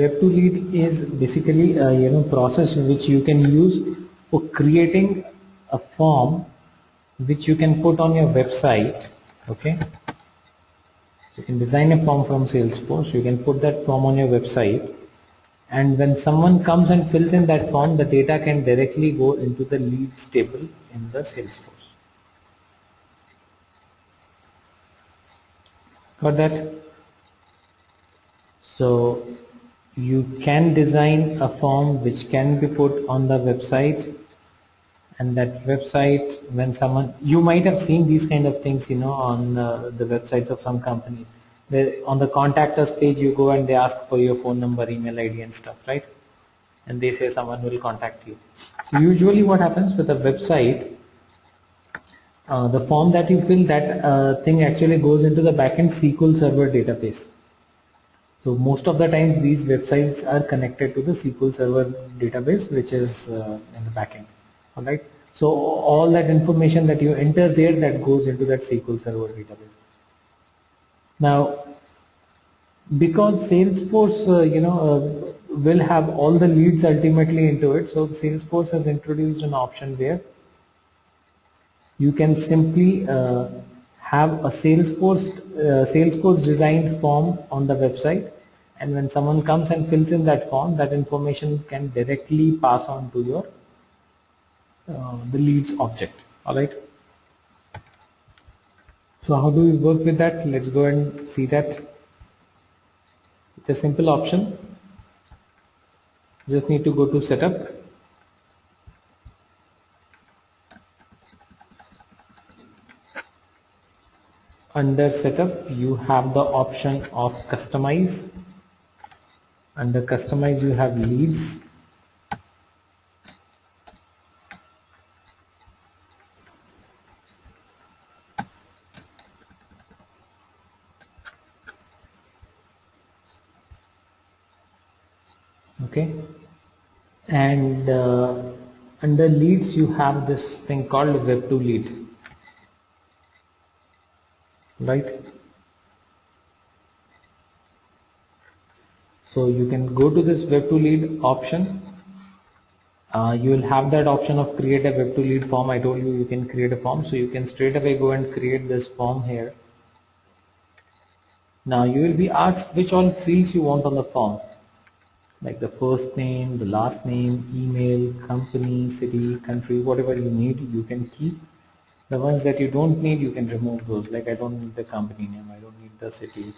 Web2 lead is basically a you know process which you can use for creating a form which you can put on your website okay? You can design a form from Salesforce you can put that form on your website. And when someone comes and fills in that form the data can directly go into the leads table in the Salesforce. Got that? So you can design a form which can be put on the website and that website when someone you might have seen these kind of things you know on uh, the websites of some companies. On the contact us page you go and they ask for your phone number email id and stuff right? And they say someone will contact you. So usually what happens with a website uh, the form that you fill that uh, thing actually goes into the backend SQL Server database so most of the times these websites are connected to the SQL Server database which is uh, in the backend. Alright. So all that information that you enter there that goes into that SQL Server database. Now because Salesforce uh, you know uh, will have all the leads ultimately into it so Salesforce has introduced an option where you can simply uh, have a Salesforce uh, Salesforce designed form on the website. And when someone comes and fills in that form that information can directly pass on to your uh, the leads object. All right? So how do we work with that? Let's go and see that. It's a simple option. Just need to go to setup under setup you have the option of customize. Under customize you have leads. Okay. And uh, under leads you have this thing called web2 lead right? So you can go to this web to lead option. Uh, you will have that option of create a web to lead form. I told you you can create a form. So you can straight away go and create this form here. Now you will be asked which all fields you want on the form. Like the first name the last name email company city country whatever you need you can keep the ones that you don't need, you can remove those. Like I don't need the company name, I don't need the city,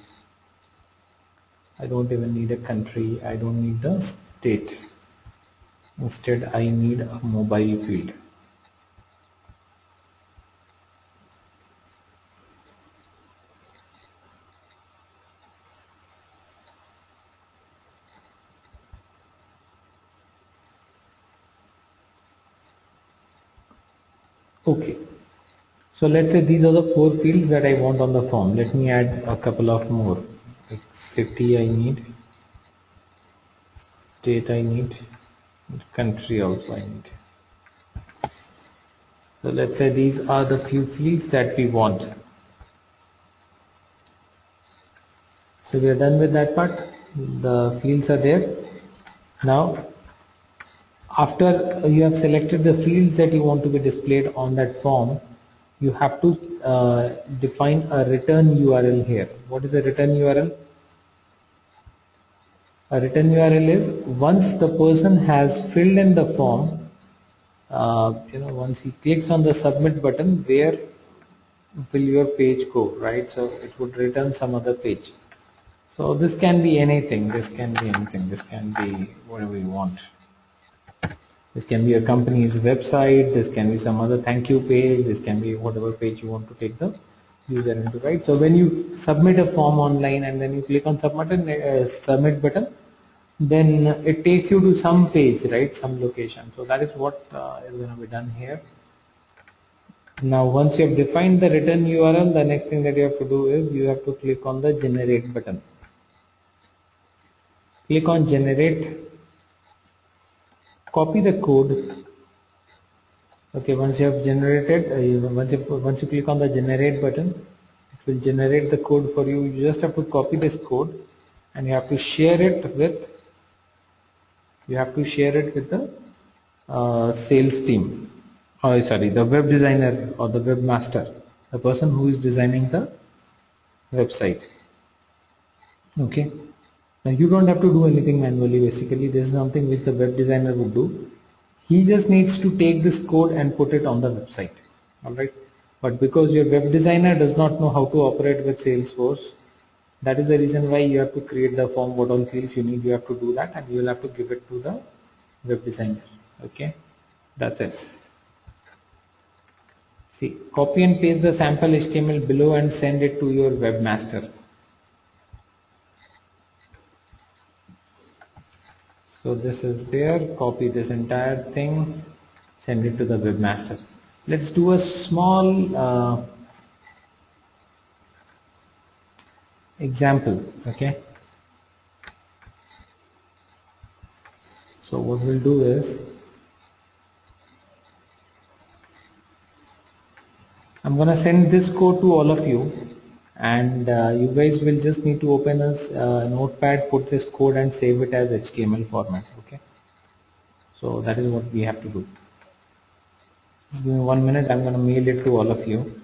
I don't even need a country, I don't need the state. Instead, I need a mobile field. Okay. So let's say these are the four fields that I want on the form. Let me add a couple of more. Like city I need, state I need, country also I need. So let's say these are the few fields that we want. So we are done with that part. The fields are there. Now after you have selected the fields that you want to be displayed on that form, you have to uh, define a return URL here. What is a return URL? A return URL is once the person has filled in the form, uh, you know, once he clicks on the submit button, where will your page go, right? So it would return some other page. So this can be anything, this can be anything, this can be whatever you want. This can be a company's website, this can be some other thank you page, this can be whatever page you want to take the user into, right? So when you submit a form online and then you click on submit, uh, submit button, then it takes you to some page, right, some location. So that is what uh, is going to be done here. Now once you have defined the return URL, the next thing that you have to do is you have to click on the generate button. Click on generate copy the code. Okay once you have generated uh, once you once you click on the generate button it will generate the code for you. You just have to copy this code and you have to share it with you have to share it with the uh, sales team. Oh sorry the web designer or the webmaster the person who is designing the website. Okay now you don't have to do anything manually basically. This is something which the web designer would do. He just needs to take this code and put it on the website alright but because your web designer does not know how to operate with Salesforce that is the reason why you have to create the form what all fields you need. You have to do that and you will have to give it to the web designer okay? That's it. See copy and paste the sample HTML below and send it to your webmaster so this is there copy this entire thing send it to the webmaster. Let's do a small uh, example okay? So what we'll do is I'm gonna send this code to all of you and uh, you guys will just need to open a uh, notepad put this code and save it as HTML format okay? So that is what we have to do. Just give me one minute. I'm gonna mail it to all of you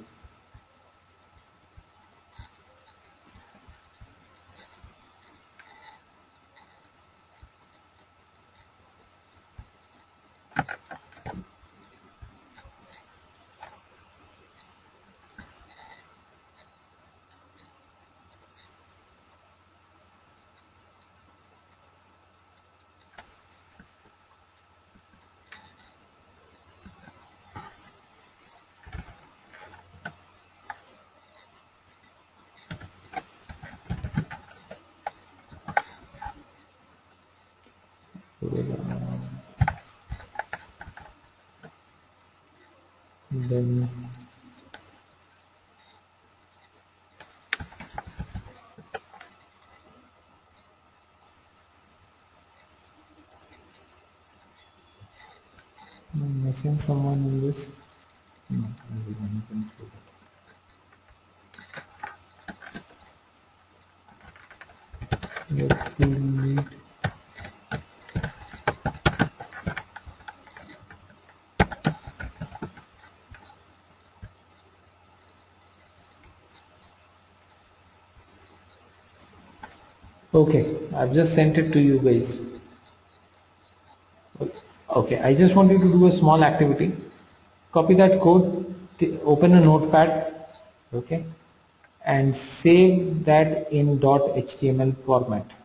then I'm missing someone in this no everyone is included your team lead okay I've just sent it to you guys okay I just want you to do a small activity. Copy that code open a notepad okay and save that in .html format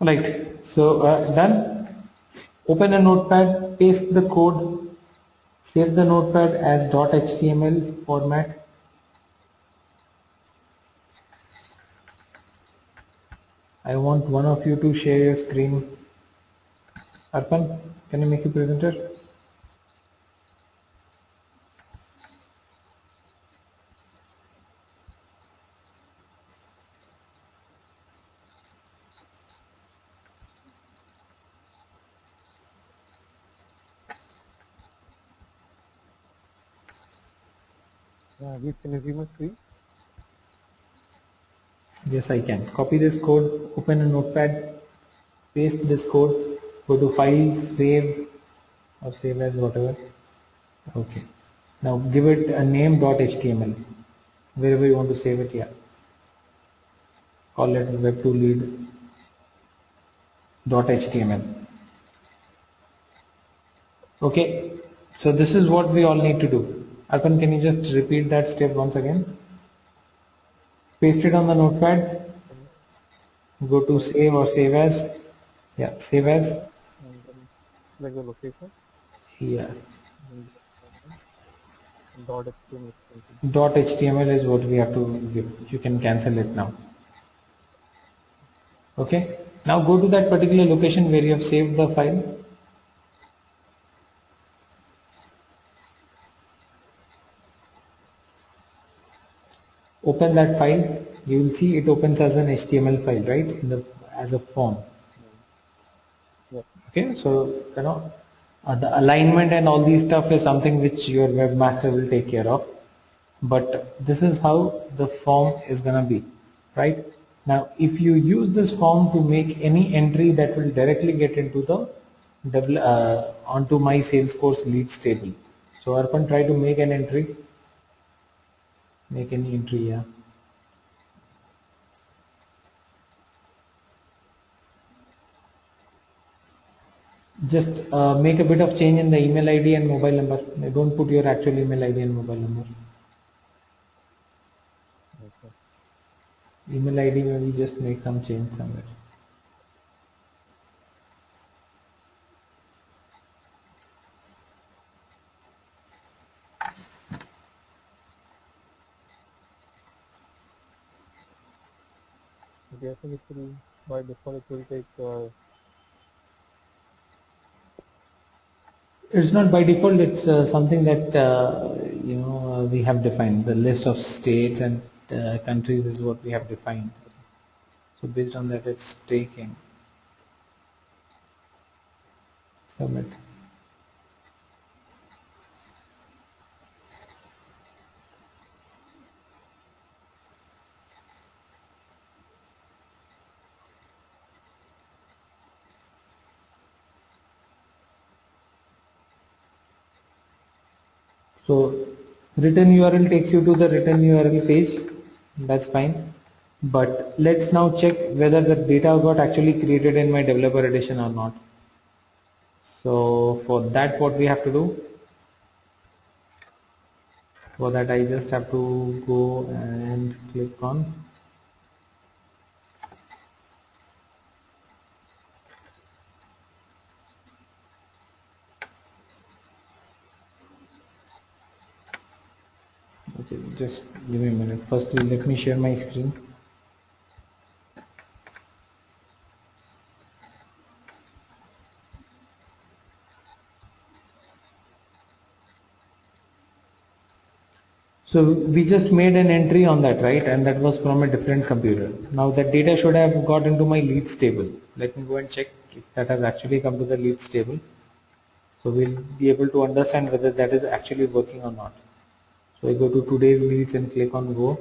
right. So uh, done. Open a notepad paste the code save the notepad as .html format. I want one of you to share your screen. Arpan can you make a presenter you can my screen? Yes, I can. Copy this code, open a notepad, paste this code, go to file, save or save as whatever. Okay. Now give it a name .html wherever you want to save it here. Call it web to lead .html. Okay. So this is what we all need to do. Arpan, can you just repeat that step once again? Paste it on the notepad. Go to save or save as. Yeah, save as. select the location. here Dot HTML. dot html is what we have to give you can cancel it now okay now go to that particular location where you have saved the file open that file you will see it opens as an html file right in the as a form. Okay so you know uh, the alignment and all these stuff is something which your webmaster will take care of. But this is how the form is gonna be right? Now if you use this form to make any entry that will directly get into the uh, onto my salesforce leads table so Arpan try to make an entry make any entry yeah just uh, make a bit of change in the email ID and mobile number. Don't put your actual email ID and mobile number. Okay. Email ID maybe just make some change somewhere. I think it will, by default it will take, uh, It's not by default. It's uh, something that uh, you know uh, we have defined. The list of states and uh, countries is what we have defined. So based on that, it's taking. Submit. So return URL takes you to the return URL page. That's fine. But let's now check whether the data got actually created in my developer edition or not. So for that what we have to do? For that I just have to go and click on just give me a minute. First, let me share my screen. So we just made an entry on that, right? And that was from a different computer. Now that data should have got into my leads table. Let me go and check if that has actually come to the leads table. So we'll be able to understand whether that is actually working or not. So I go to today's leads and click on go.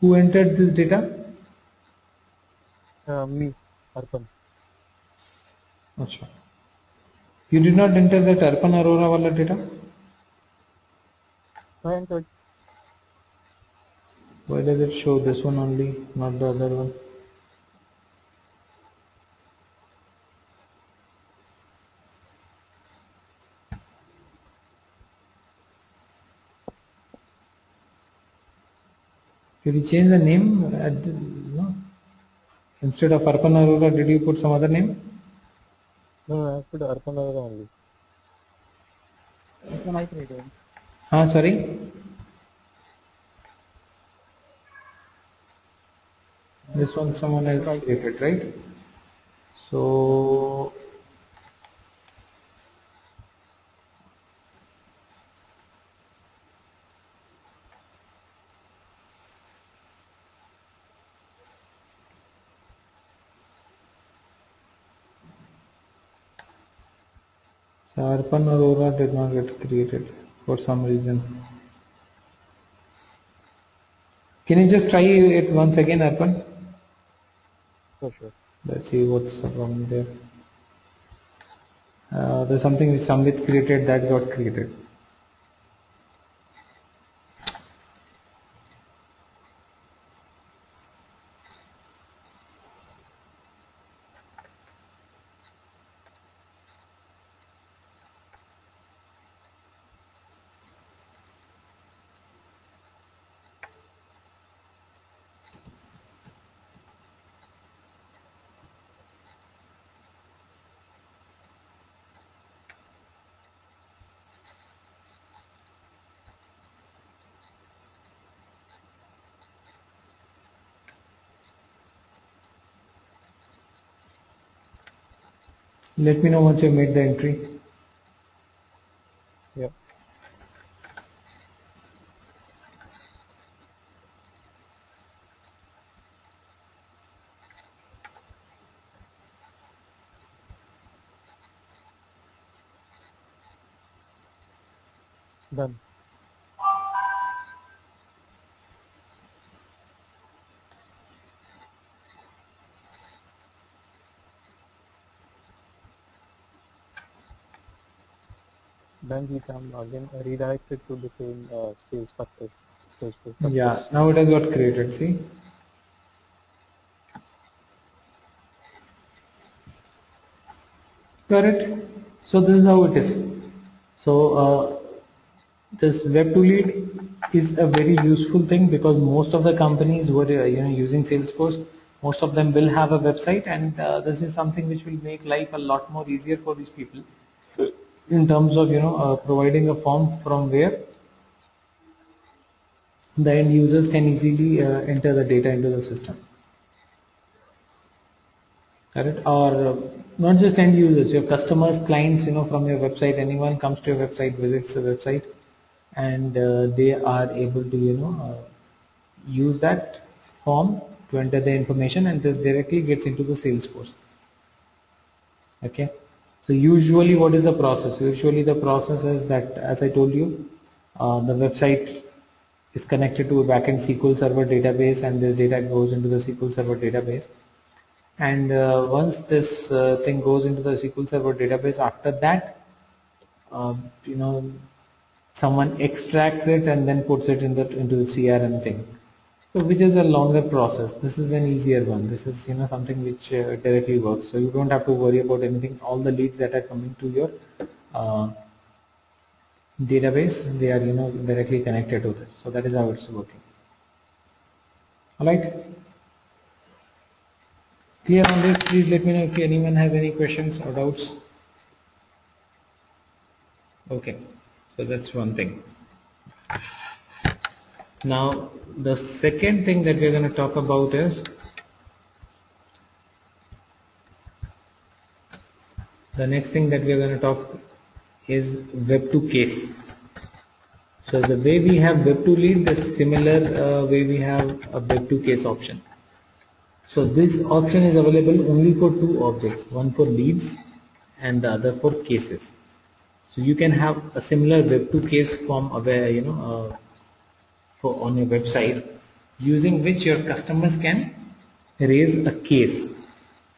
Who entered this data? uh, me, Arpan. Achha. You did not enter that Arpan Arora wala data? I entered, Why does it show this one only, not the other one? Did you change the name? At the, no. Instead of Arpan Arora, did you put some other name? no, I put Arpan Arora only. This one Ah, sorry. This one someone else created, right? So So Arpan Arora did not get created for some reason. Can you just try it once again, Arpan? For sure. Let's see what's the problem there. Uh, there's something which Samvit created that got created. Let me know once you've made the entry. Yeah. Done. Then we can again redirect it to the same uh, sales factor. Yeah, now it has got created, see? Got it? So this is how it is. So uh, this web to lead is a very useful thing because most of the companies who are uh, you know using Salesforce, most of them will have a website and uh, this is something which will make life a lot more easier for these people in terms of you know uh, providing a form from where the end users can easily uh, enter the data into the system. Correct? Or uh, not just end users, your customers, clients, you know, from your website, anyone comes to your website, visits the website, and uh, they are able to, you know, uh, use that form to enter the information and this directly gets into the Salesforce. Okay. So usually what is the process? Usually the process is that, as I told you, uh, the website is connected to a backend SQL Server database and this data goes into the SQL Server database. And uh, once this uh, thing goes into the SQL Server database, after that, um, you know, someone extracts it and then puts it in the, into the CRM thing. So which is a longer process. This is an easier one. This is you know something which uh, directly works. So you don't have to worry about anything. All the leads that are coming to your uh, database, they are you know directly connected to this. So that is how it's working. All right. Clear on this? Please let me know if anyone has any questions or doubts. Okay. So that's one thing. Now the second thing that we're going to talk about is the next thing that we're going to talk is web2 case So the way we have web2 lead is similar uh, way we have a web2 case option. So this option is available only for two objects, one for leads and the other for cases. So you can have a similar web2 case form aware, you know, uh, for on your website using which your customers can raise a case,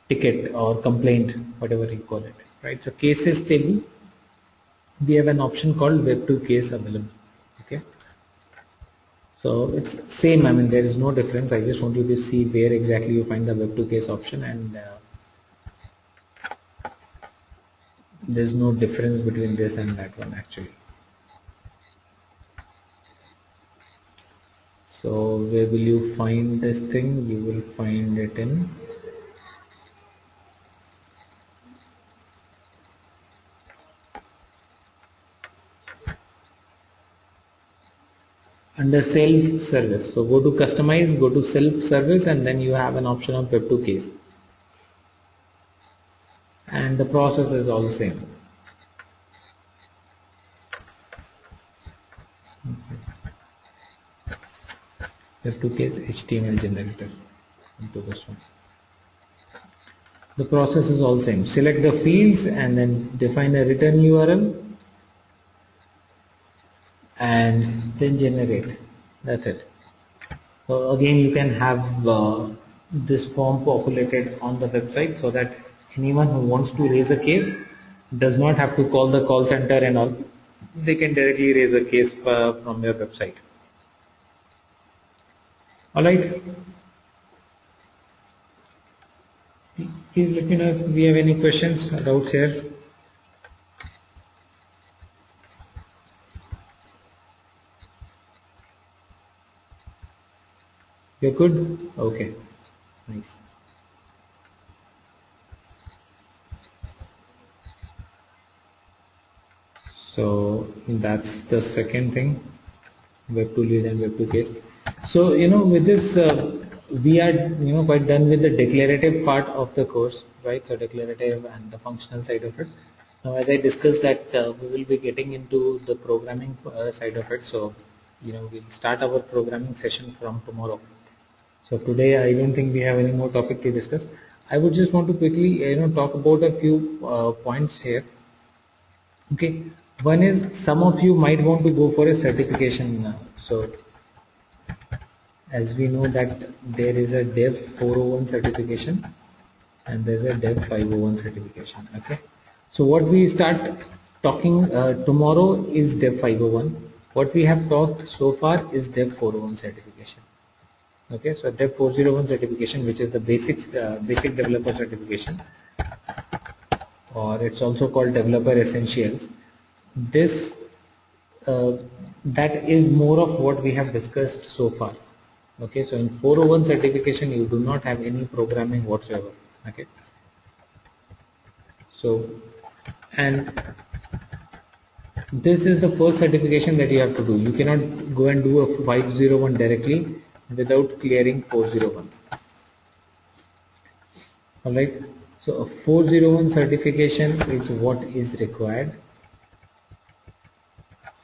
ticket or complaint, whatever you call it, right? So cases table, we have an option called web2 case available, okay? So it's same, I mean there is no difference. I just want you to see where exactly you find the web2 case option and uh, there's no difference between this and that one actually. So where will you find this thing? You will find it in under self service. So go to customize, go to self service and then you have an option of web 2 case. And the process is all the same. Web to case HTML generator. Into this one. The process is all same. Select the fields and then define a return URL and then generate. That's it. So again you can have uh, this form populated on the website so that anyone who wants to raise a case does not have to call the call center and all. They can directly raise a case uh, from your website all right please let me know if we have any questions or doubts here You're good? Okay. Nice. So that's the second thing, web to lead and web to case. So, you know, with this, uh, we are you know quite done with the declarative part of the course, right? So declarative and the functional side of it. Now, as I discussed that uh, we will be getting into the programming uh, side of it. So, you know, we'll start our programming session from tomorrow. So today I don't think we have any more topic to discuss. I would just want to quickly you know talk about a few uh, points here. Okay, one is some of you might want to go for a certification. So as we know that there is a Dev 401 certification and there's a Dev 501 certification. Okay, so what we start talking uh, tomorrow is Dev 501. What we have talked so far is Dev 401 certification okay so dev 401 certification which is the basics uh, basic developer certification or it's also called developer essentials this uh, that is more of what we have discussed so far okay so in 401 certification you do not have any programming whatsoever. Okay? So and this is the first certification that you have to do. You cannot go and do a 501 directly without clearing 401 alright so a 401 certification is what is required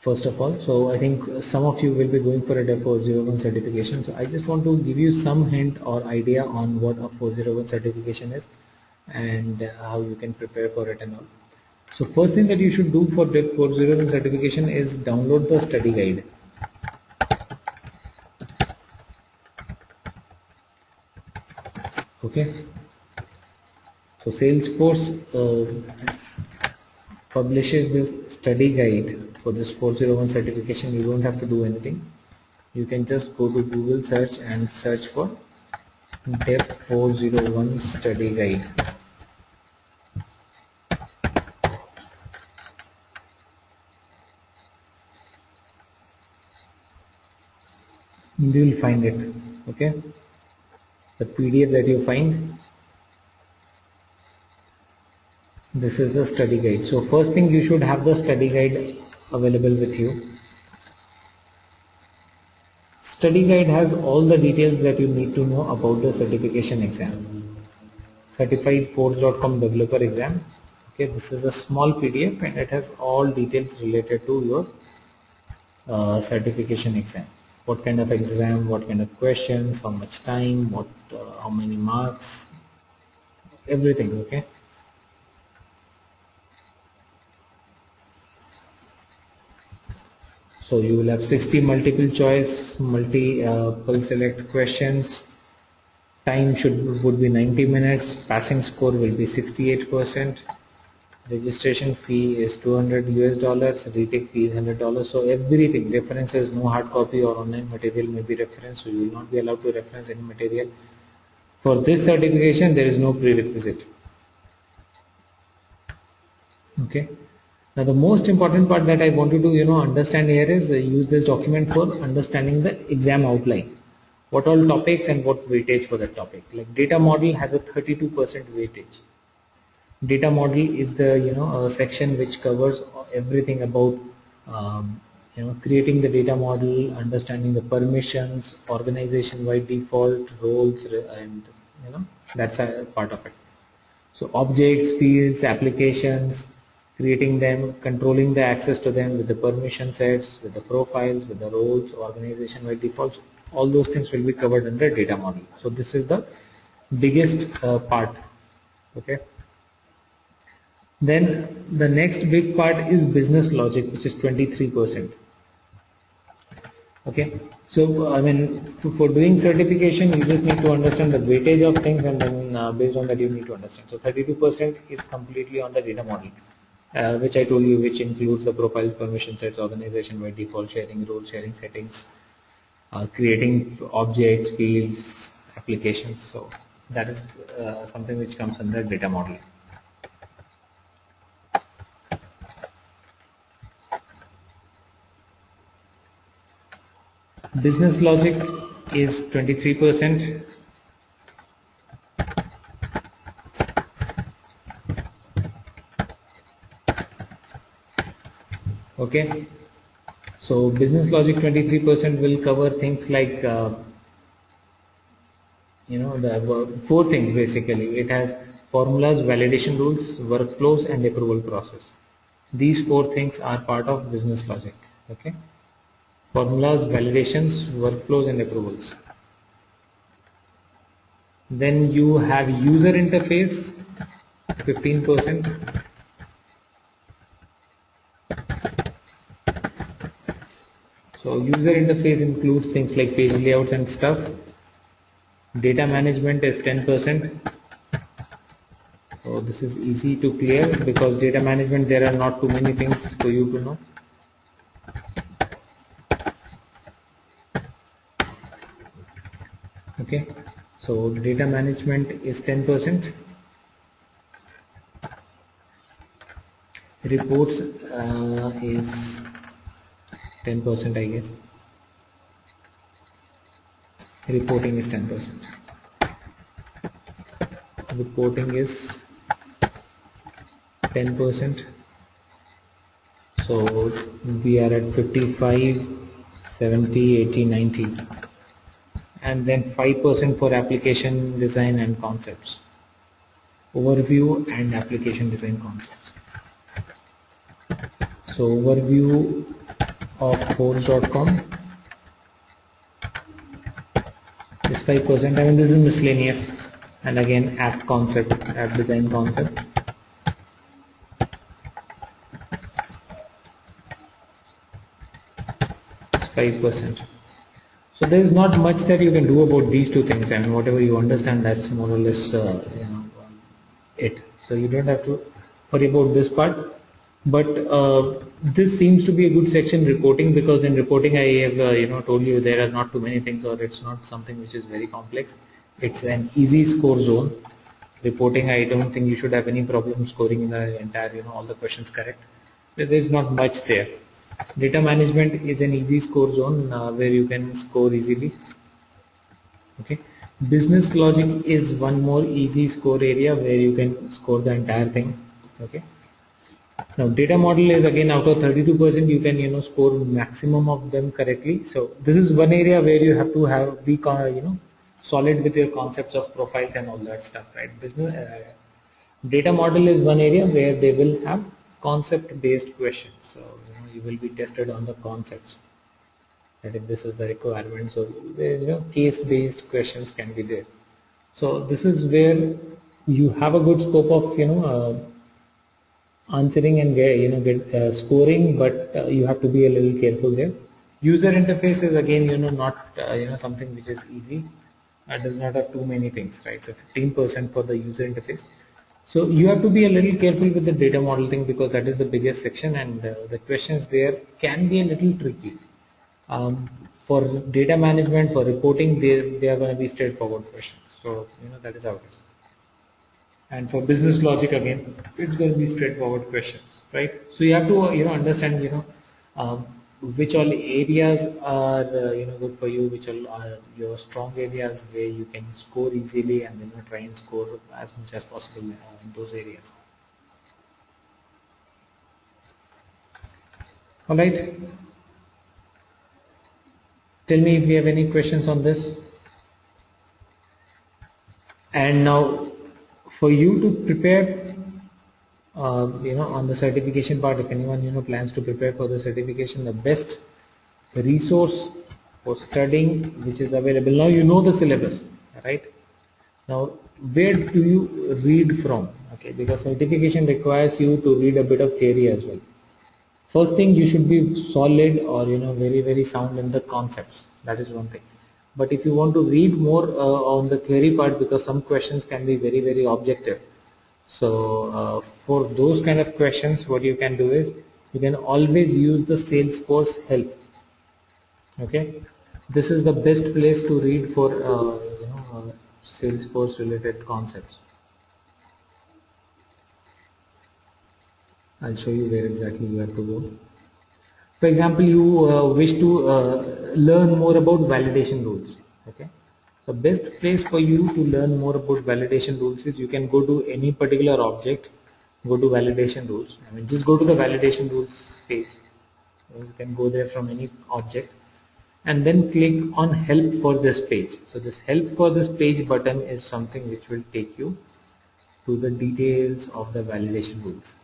first of all. So I think some of you will be going for a 401 certification. So I just want to give you some hint or idea on what a 401 certification is and how you can prepare for it and all. So first thing that you should do for Dev 401 certification is download the study guide. Okay? So salesforce uh, publishes this study guide for this 401 certification you don't have to do anything. You can just go to google search and search for dev 401 study guide. You will find it okay? The PDF that you find this is the study guide. So first thing you should have the study guide available with you. Study guide has all the details that you need to know about the certification exam. Certified force.com developer exam. Okay this is a small pdf and it has all details related to your uh, certification exam. What kind of exam, what kind of questions, how much time, what, uh, how many marks, everything, okay? So you will have 60 multiple choice, multiple uh, select questions. Time should would be 90 minutes. Passing score will be 68 percent registration fee is 200 US dollars, retake fee is 100 dollars. So everything, references, no hard copy or online material may be referenced. So you will not be allowed to reference any material. For this certification, there is no prerequisite. Okay. Now the most important part that I want you to you know understand here is uh, use this document for understanding the exam outline. What all topics and what weightage for that topic. Like data model has a 32% weightage data model is the you know section which covers everything about um, you know creating the data model understanding the permissions organization by default roles and you know that's a part of it so objects fields applications creating them controlling the access to them with the permission sets with the profiles with the roles organization by defaults all those things will be covered under data model. So this is the biggest uh, part. Okay? Then the next big part is business logic, which is 23%. Okay, so I mean, for doing certification, you just need to understand the weightage of things, and then uh, based on that, you need to understand. So 32% is completely on the data model, uh, which I told you, which includes the profiles, permission sets, organization by default sharing, role sharing settings, uh, creating objects, fields, applications. So that is uh, something which comes under data modeling. business logic is 23% okay. So business logic 23% will cover things like uh, you know the four things basically. It has formulas validation rules workflows and approval process. These four things are part of business logic. Okay. Formulas validations workflows and approvals. Then you have user interface 15% so user interface includes things like page layouts and stuff. Data management is 10% so this is easy to clear because data management there are not too many things for you to know. Okay. So data management is 10% reports uh, is 10% I guess. Reporting is 10% reporting is 10% so we are at 55 70 80 90 and then 5% for application design and concepts. Overview and application design concepts. So overview of force.com is 5% I mean this is miscellaneous. And again app concept app design concept. It's 5% so there is not much that you can do about these two things. I mean whatever you understand that's more or less uh, you know it. So you don't have to worry about this part but uh, this seems to be a good section reporting because in reporting I have uh, you know told you there are not too many things or it's not something which is very complex. It's an easy score zone. Reporting I don't think you should have any problem scoring in the entire you know all the questions correct. There is not much there. Data management is an easy score zone uh, where you can score easily. Okay. Business logic is one more easy score area where you can score the entire thing. Okay now data model is again out of 32% you can you know score maximum of them correctly. So this is one area where you have to have be you know solid with your concepts of profiles and all that stuff, right? Business uh, data model is one area where they will have concept based questions. So you know you will be tested on the concepts that if this is the requirement. So you know case based questions can be there. So this is where you have a good scope of you know uh, answering and you know get uh, scoring but uh, you have to be a little careful there. User interface is again you know not uh, you know something which is easy. It does not have too many things right? So 15% for the user interface. So you have to be a little careful with the data modeling because that is the biggest section and uh, the questions there can be a little tricky. Um, for data management for reporting they, they are going to be straightforward questions. So you know that is how it is and for business logic again it's going to be straightforward questions right? So you have to you know understand you know um, which all the areas are uh, you know good for you which all are your strong areas where you can score easily and you know try and score as much as possible uh, in those areas. All right. Tell me if you have any questions on this. And now for you to prepare uh, you know on the certification part if anyone you know plans to prepare for the certification the best resource for studying which is available. Now you know the syllabus right? Now where do you read from? Okay because certification requires you to read a bit of theory as well. First thing you should be solid or you know very very sound in the concepts. That is one thing but if you want to read more uh, on the theory part because some questions can be very very objective. So uh, for those kind of questions what you can do is you can always use the Salesforce help. Okay? This is the best place to read for uh, you know, uh, Salesforce related concepts. I'll show you where exactly you have to go for example, you uh, wish to uh, learn more about validation rules. Okay. The best place for you to learn more about validation rules is you can go to any particular object, go to validation rules. I mean, just go to the validation rules page. You can go there from any object and then click on help for this page. So this help for this page button is something which will take you to the details of the validation rules.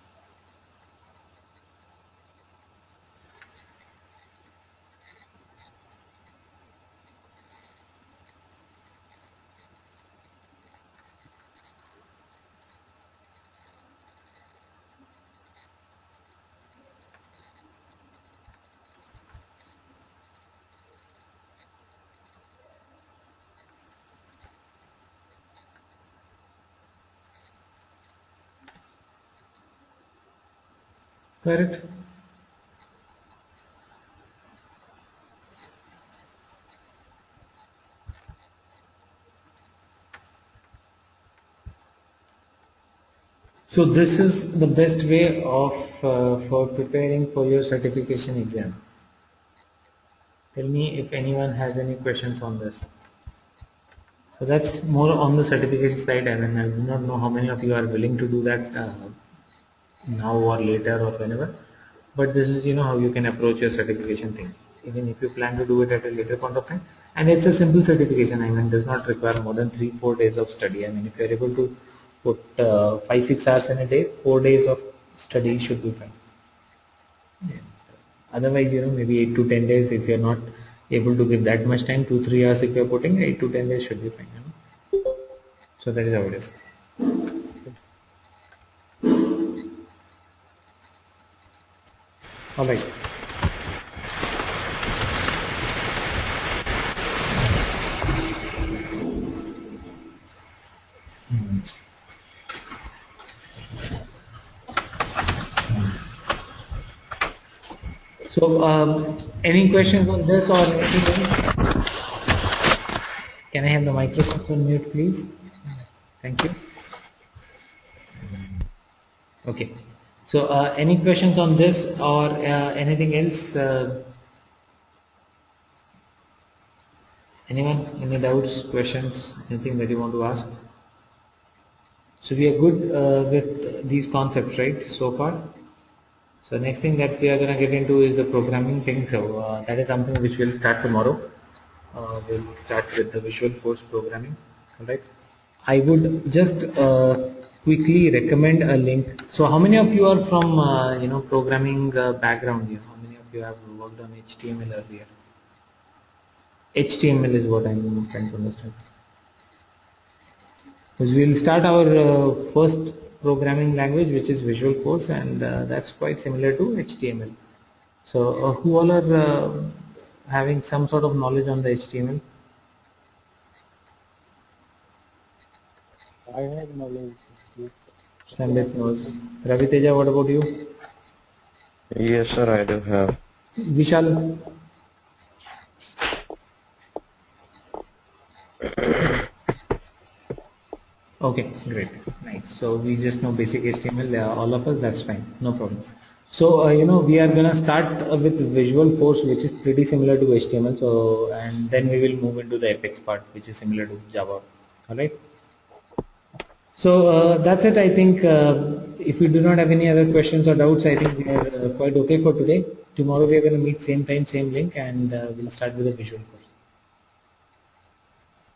So this is the best way of uh, for preparing for your certification exam. Tell me if anyone has any questions on this. So that's more on the certification side I mean I do not know how many of you are willing to do that uh, now or later or whenever. But this is you know how you can approach your certification thing. Even if you plan to do it at a later point of time. And it's a simple certification. I mean does not require more than three four days of study. I mean if you're able to put uh, five six hours in a day four days of study should be fine. Yeah. otherwise you know maybe eight to ten days if you're not able to give that much time two three hours if you're putting eight to ten days should be fine you know? so that is how it is right So, um, any questions on this or anything else? Can I have the microphone on mute, please? Thank you. Okay. So, uh, any questions on this or uh, anything else? Uh, anyone? Any doubts, questions, anything that you want to ask? So, we are good uh, with these concepts, right, so far? So next thing that we are going to get into is the programming thing. So uh, that is something which we'll start tomorrow. Uh, we'll start with the Visualforce programming. Alright. I would just quickly recommend a link. So how many of you are from uh, you know programming uh, background? Know, how many of you have worked on HTML earlier? HTML is what I'm trying to understand. Because we'll start our uh, first programming language which is Visualforce and uh, that's quite similar to HTML. So uh, who all are uh, having some sort of knowledge on the HTML? I have knowledge. Sandip knows. Ravi Teja, what about you? Yes, sir, I do have. Vishal? Okay, great, nice. So we just know basic HTML, uh, all of us, that's fine, no problem. So, uh, you know, we are gonna start uh, with Visualforce, which is pretty similar to HTML. So, and then we will move into the Apex part, which is similar to Java. All right. So uh, that's it. I think uh, if we do not have any other questions or doubts, I think we are uh, quite okay for today. Tomorrow we are going to meet same time, same link, and uh, we'll start with the Visualforce.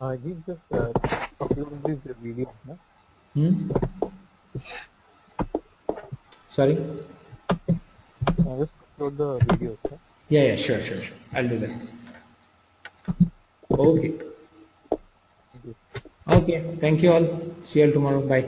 Uh, he just uh, upload this video. No? Hmm? Sorry. Uh, just upload the video. Okay? Yeah, yeah, sure, sure, sure. I'll do that. Okay. Okay. Thank you all. See you all tomorrow. Bye.